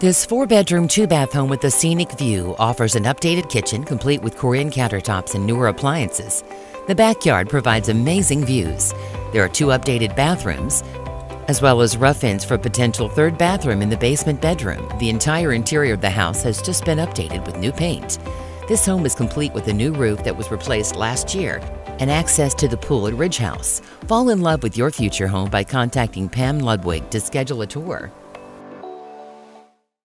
This four bedroom, two bath home with a scenic view offers an updated kitchen complete with Corian countertops and newer appliances. The backyard provides amazing views. There are two updated bathrooms, as well as rough-ins for a potential third bathroom in the basement bedroom. The entire interior of the house has just been updated with new paint. This home is complete with a new roof that was replaced last year and access to the pool at Ridge House. Fall in love with your future home by contacting Pam Ludwig to schedule a tour.